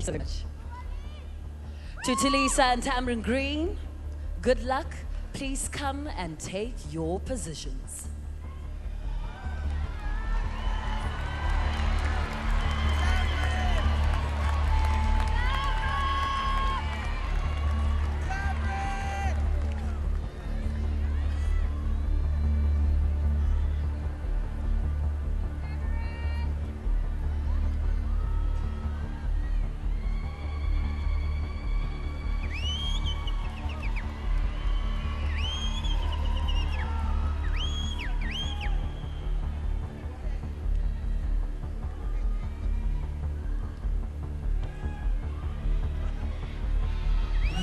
so much. To Thulisa and Tamaryn Green, good luck. Please come and take your positions.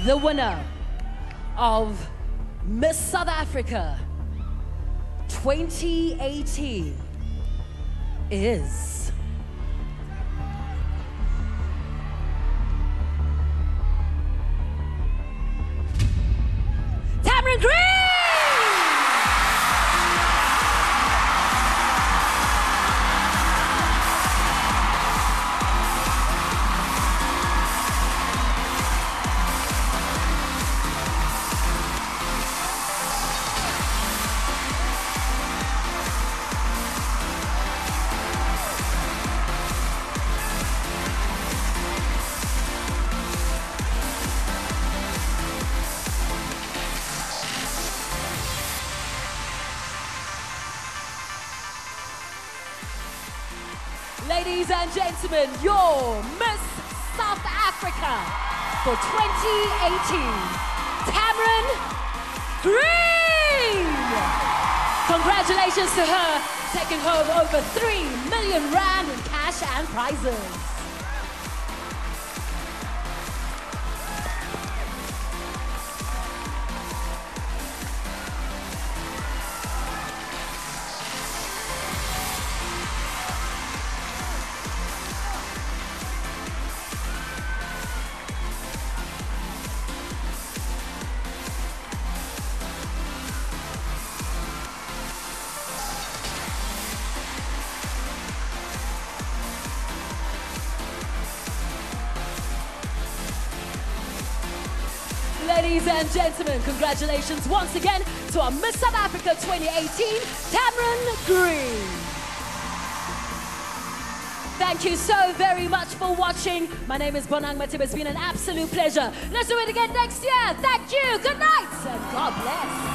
The winner of Miss South Africa 2018 is Ladies and gentlemen, your Miss South Africa for 2018, Tamaryn Green. Congratulations to her, taking home over 3 million rand in cash and prizes. Ladies and gentlemen, congratulations once again to our Miss South Africa 2018, Tamaryn Green. Thank you so very much for watching. My name is Bonang Matheba. It's been an absolute pleasure. Let's do it again next year. Thank you. Good night and God bless.